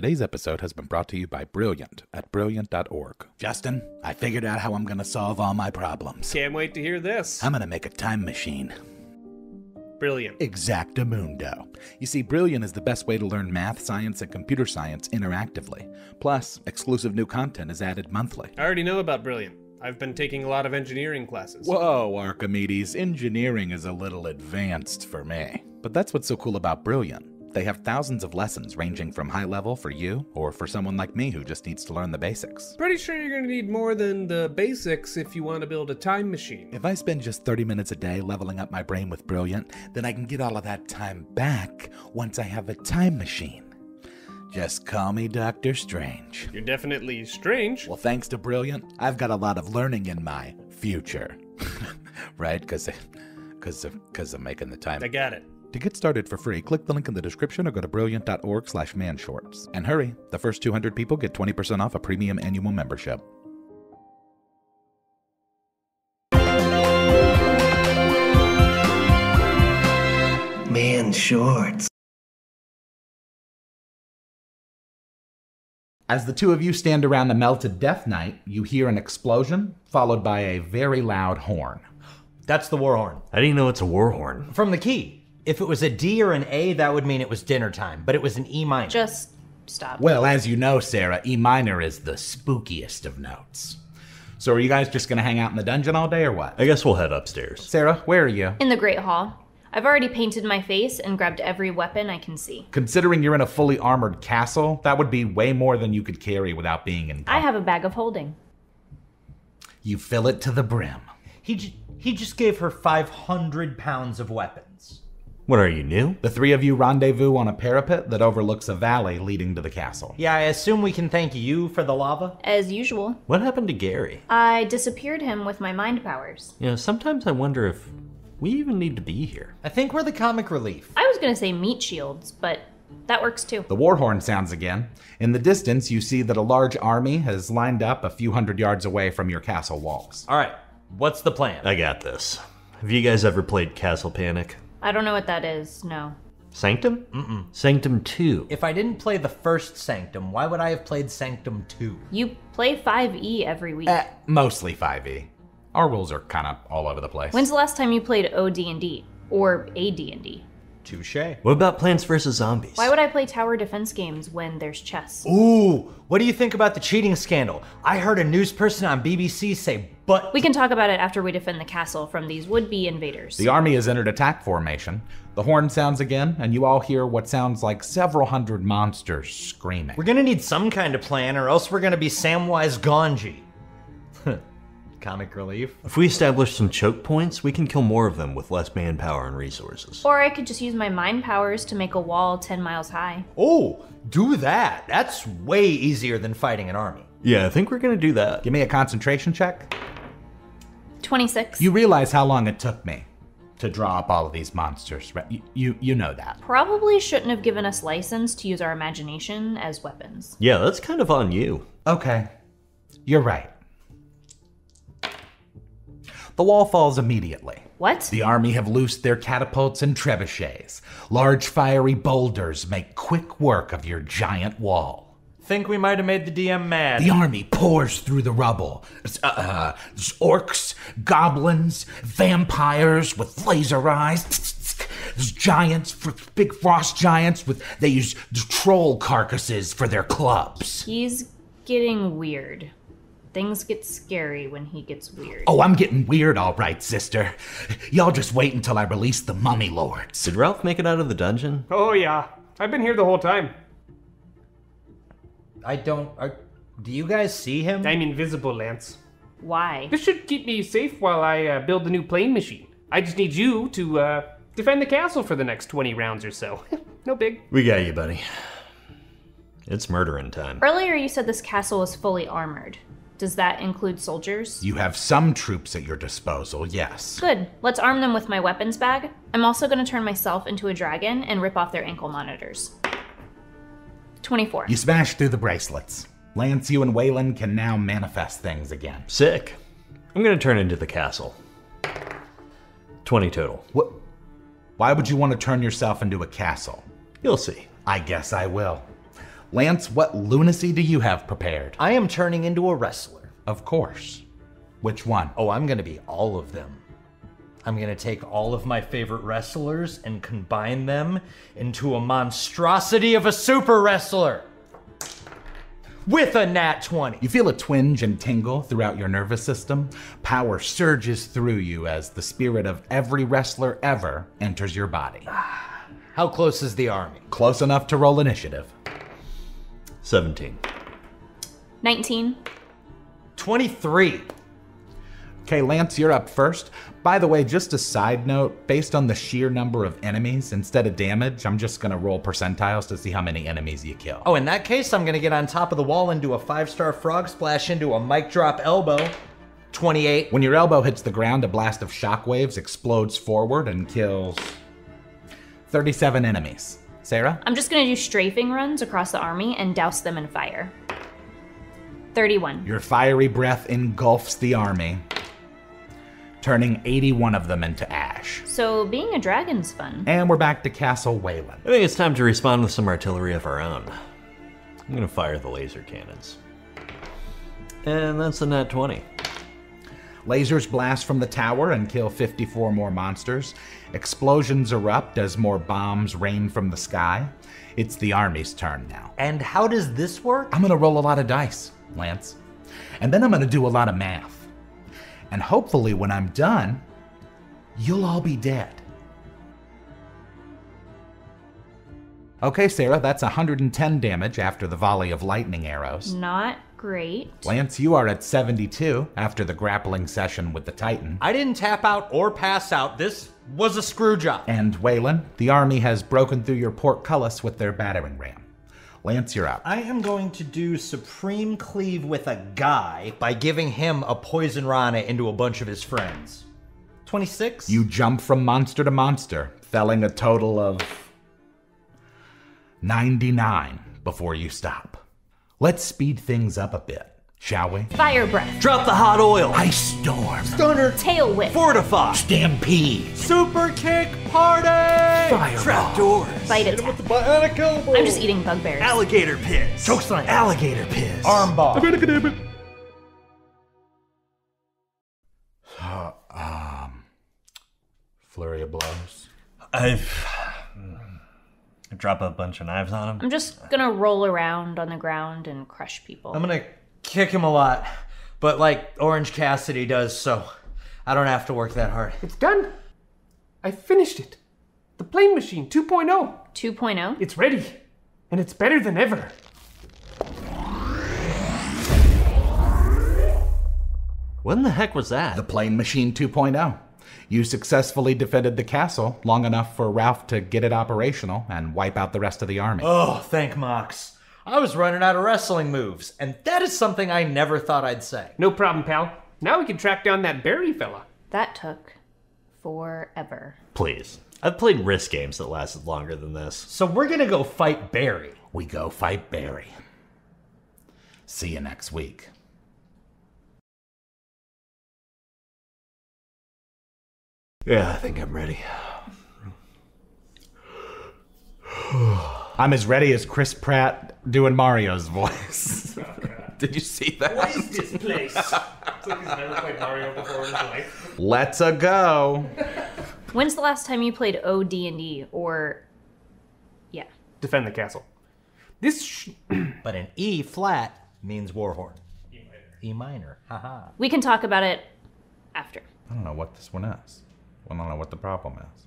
Today's episode has been brought to you by Brilliant at brilliant.org. Justin, I figured out how I'm going to solve all my problems. Can't wait to hear this. I'm going to make a time machine. Brilliant. Exactamundo. You see, Brilliant is the best way to learn math, science, and computer science interactively. Plus, exclusive new content is added monthly. I already know about Brilliant. I've been taking a lot of engineering classes. Whoa, Archimedes, engineering is a little advanced for me. But that's what's so cool about Brilliant. They have thousands of lessons ranging from high level for you or for someone like me who just needs to learn the basics. Pretty sure you're gonna need more than the basics if you want to build a time machine. If I spend just 30 minutes a day leveling up my brain with Brilliant, then I can get all of that time back once I have a time machine. Just call me Doctor Strange. You're definitely strange. Well, thanks to Brilliant, I've got a lot of learning in my future. right? Because because of, cause of making the time. I got it. To get started for free, click the link in the description or go to brilliant.org slash manshorts. And hurry, the first 200 people get 20% off a premium annual membership. Mann Shorts. As the two of you stand around the melted Death Knight, you hear an explosion, followed by a very loud horn. That's the war horn. How do you know it's a war horn? From the key. If it was a D or an A, that would mean it was dinner time, but it was an E minor. Just stop. Well, as you know, Sarah, E minor is the spookiest of notes. So are you guys just gonna hang out in the dungeon all day or what? I guess we'll head upstairs. Sarah, where are you? In the Great Hall. I've already painted my face and grabbed every weapon I can see. Considering you're in a fully armored castle, that would be way more than you could carry without being in. I have a bag of holding. You fill it to the brim. he, j- he just gave her 500 pounds of weapons. What are you, new? The three of you rendezvous on a parapet that overlooks a valley leading to the castle. Yeah, I assume we can thank you for the lava? As usual. What happened to Gary? I disappeared him with my mind powers. You know, sometimes I wonder if we even need to be here. I think we're the comic relief. I was gonna say meat shields, but that works too. The war horn sounds again. In the distance, you see that a large army has lined up a few hundred yards away from your castle walls. All right, what's the plan? I got this. Have you guys ever played Castle Panic? I don't know what that is, no. Sanctum? Mm-mm. Sanctum 2. If I didn't play the first Sanctum, why would I have played Sanctum 2? You play 5e every week. Eh, mostly 5e. Our rules are kind of all over the place. When's the last time you played OD&D? Or AD&D? Touche. What about Plants vs. Zombies? Why would I play tower defense games when there's chess? Ooh, what do you think about the cheating scandal? I heard a news person on BBC say, but. We can talk about it after we defend the castle from these would-be invaders. The army has entered attack formation. The horn sounds again, and you all hear what sounds like several hundred monsters screaming. We're gonna need some kind of plan, or else we're gonna be Samwise Gamgee. Comic relief. If we establish some choke points, we can kill more of them with less manpower and resources. Or I could just use my mind powers to make a wall 10 miles high. Oh, do that. That's way easier than fighting an army. Yeah, I think we're gonna do that. Give me a concentration check. 26. You realize how long it took me to draw up all of these monsters, right? You, you, you know that. probably shouldn't have given us license to use our imagination as weapons. Yeah, that's kind of on you. Okay, you're right. The wall falls immediately. What? The army have loosed their catapults and trebuchets. Large fiery boulders make quick work of your giant wall. Think we might have made the DM mad. The army pours through the rubble. It's, Uh, uh, there's orcs, goblins, vampires with laser eyes. There's giants, big frost giants with they use troll carcasses for their clubs. He's getting weird. Things get scary when he gets weird. Oh, I'm getting weird, all right, sister. Y'all just wait until I release the mummy lords. Did Ralph make it out of the dungeon? Oh yeah, I've been here the whole time. I don't. Are, do you guys see him? I'm invisible, Lance. Why? This should keep me safe while I uh, build the new plane machine. I just need you to uh, defend the castle for the next 20 rounds or so. no big. We got you, buddy. It's murdering time. Earlier you said this castle was fully armored. Does that include soldiers? You have some troops at your disposal, yes. Good. Let's arm them with my weapons bag. I'm also going to turn myself into a dragon and rip off their ankle monitors. 24. You smash through the bracelets. Lance, you and Waylon can now manifest things again. Sick. I'm gonna turn into the castle. 20 total. What? Why would you want to turn yourself into a castle? You'll see. I guess I will. Lance, what lunacy do you have prepared? I am turning into a wrestler. Of course. Which one? Oh, I'm gonna be all of them. I'm gonna take all of my favorite wrestlers and combine them into a monstrosity of a super wrestler. With a nat 20. You feel a twinge and tingle throughout your nervous system. Power surges through you as the spirit of every wrestler ever enters your body. How close is the army? Close enough to roll initiative. 17. 19. 23. Okay, Lance, you're up first. By the way, just a side note, based on the sheer number of enemies, instead of damage, I'm just gonna roll percentiles to see how many enemies you kill. Oh, in that case, I'm gonna get on top of the wall and do a five star frog splash into a mic drop elbow. 28. When your elbow hits the ground, a blast of shockwaves explodes forward and kills 37 enemies. Sarah? I'm just gonna do strafing runs across the army and douse them in fire. 31. Your fiery breath engulfs the army, turning 81 of them into ash. So being a dragon's fun. And we're back to Castle Wayland. I think it's time to respond with some artillery of our own. I'm gonna fire the laser cannons. And that's a nat 20. Lasers blast from the tower and kill 54 more monsters. Explosions erupt as more bombs rain from the sky. It's the army's turn now. And how does this work? I'm gonna roll a lot of dice, Lance. And then I'm gonna do a lot of math. And hopefully, when I'm done, you'll all be dead. Okay, Sarah, that's 110 damage after the volley of lightning arrows. Not great. Lance, you are at 72 after the grappling session with the Titan. I didn't tap out or pass out. This was a screw job. And Waylon, the army has broken through your portcullis with their battering ram. Lance, you're up. I am going to do Supreme Cleave with a guy by giving him a poison rana into a bunch of his friends. 26? You jump from monster to monster, felling a total of 99 before you stop. Let's speed things up a bit, shall we? Fire breath. Drop the hot oil! Ice storm, Stunner! Tail whip. Fortify! stampede, Super Kick Party! Trap doors! Bite attack. Bionic elbow! I'm just eating bugbears. Alligator pits! Chokeslam. Alligator pits! Armbar. Um, flurry of blows. I've. Hmm, drop a bunch of knives on him. I'm just gonna roll around on the ground and crush people. I'm gonna kick him a lot, but like Orange Cassidy does, so I don't have to work that hard. It's done. I finished it. The plane machine 2.0. 2.0. It's ready. And it's better than ever. When the heck was that? The Plane Machine 2.0. You successfully defended the castle long enough for Ralph to get it operational and wipe out the rest of the army. Oh, thank Mox. I was running out of wrestling moves, and that is something I never thought I'd say. No problem, pal. Now we can track down that Barry fella. That took forever. Please. I've played risk games that lasted longer than this. So we're gonna go fight Barry. We go fight Barry. See you next week. Yeah, I think I'm ready. I'm as ready as Chris Pratt doing Mario's voice. Oh, Did you see that? What is this place? it's like he's never played Mario before in his life. Let's a go. When's the last time you played OD&D or yeah. Defend the castle. This sh- But an E flat means Warhorn. E minor. E minor. Haha. We can talk about it after. I don't know what this one is. I don't know what the problem is.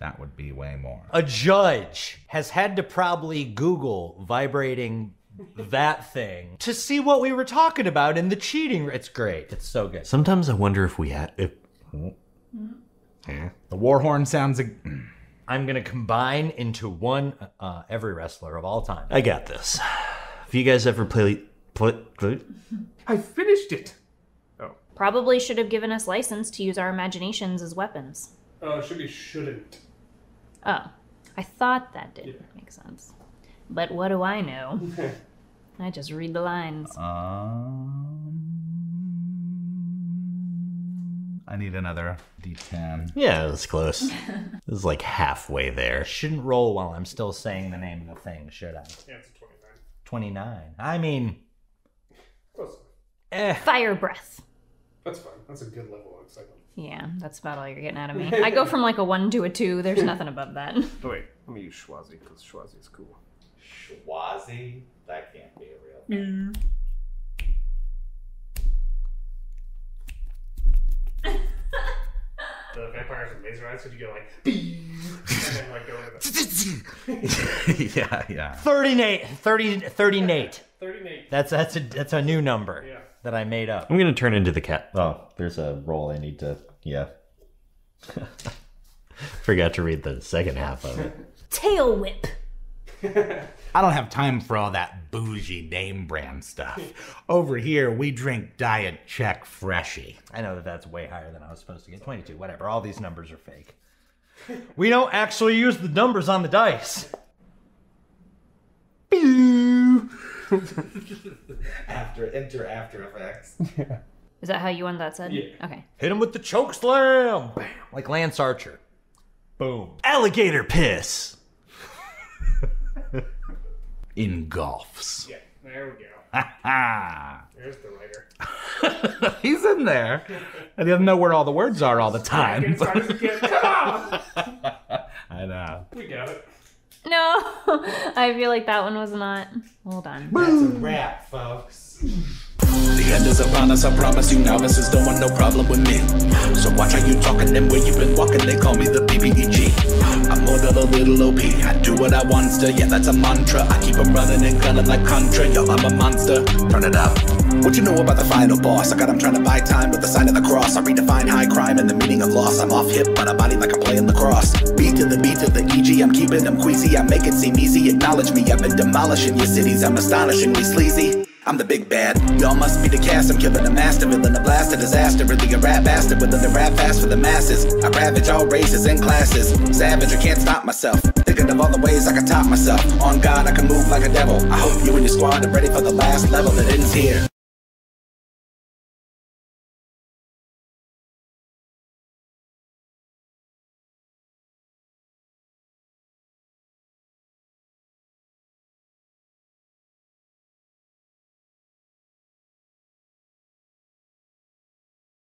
That would be way more. A judge has had to probably Google vibrating that thing to see what we were talking about in the cheating. It's great. It's so good. Sometimes I wonder if we had. If. Mm-hmm. The war horn sounds. ag- I'm gonna combine into one uh, every wrestler of all time. I got this. Have you guys ever played. Play, play, I finished it. Oh. Probably should have given us license to use our imaginations as weapons. Oh, should be shouldn't. Oh, I thought that did make sense. But what do I know? I just read the lines. Um, I need another D10. yeah, that's close. this is like halfway there. Shouldn't roll while I'm still saying the name of the thing, should I? Yeah, it's a 29. 29. I mean, Close. eh. Fire breath. That's fine. That's a good level of excitement. Yeah, that's about all you're getting out of me. I go from like a one to a two. There's nothing above that. Oh wait, let me use Schwazi because Schwazi is cool. Schwazi? That can't be a real thing. The vampires with laser eyes, so you go like, and then like go into the yeah, yeah. 30 Nate. 30, 30 Nate. 38. That's that's a that's a new number Yeah. that I made up. I'm gonna turn into the cat. Oh, there's a roll I need to. Yeah. Forgot to read the second half of it. Tail whip. I don't have time for all that bougie name brand stuff. Over here, we drink Diet Check Freshie. I know that that's way higher than I was supposed to get. 22, whatever. All these numbers are fake. We don't actually use the numbers on the dice. After enter After Effects. Is that how you want that said? Yeah. Okay. Hit him with the choke slam. Bam. Like Lance Archer. Boom. Alligator piss. Engulfs. Yeah, there we go. There's the writer. he's in there. And he doesn't know where all the words are all the time. Get started again. Come on! I know. We got it. No, I feel like that one was not. Hold on. That's a wrap, folks. The end is upon us, I promise you novices don't want no problem with me. So watch how you talking and where you been walking, they call me the BBEG. I'm more than a little OP, I do what I want to, yeah that's a mantra. I keep 'em running and gunning like Contra, yo I'm a monster. Turn it up. What you know about the final boss? I got 'em trying to buy time with the sign of the cross. I redefine high crime and the meaning of loss. I'm off hip, but a body like I'm playing lacrosse. Beat to the beat to the EG, I'm keeping them queasy. I make it seem easy, acknowledge me. I've been demolishing your cities, I'm astonishingly sleazy. I'm the big bad. Y'all must be the cast. I'm killing a master villain, a blast, a disaster. Really a rap bastard with the rap fast for the masses. I ravage all races and classes. Savage, I can't stop myself. Thinking of all the ways I can top myself. On God, I can move like a devil. I hope you and your squad are ready for the last level that ends here.